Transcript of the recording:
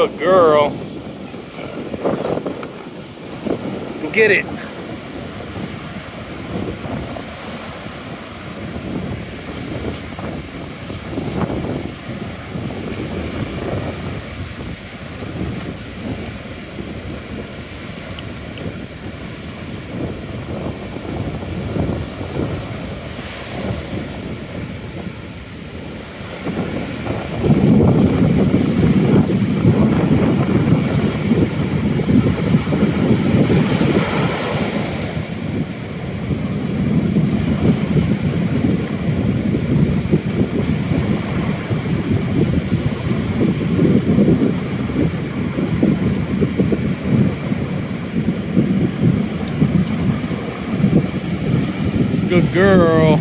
Good girl. Get it. Good girl.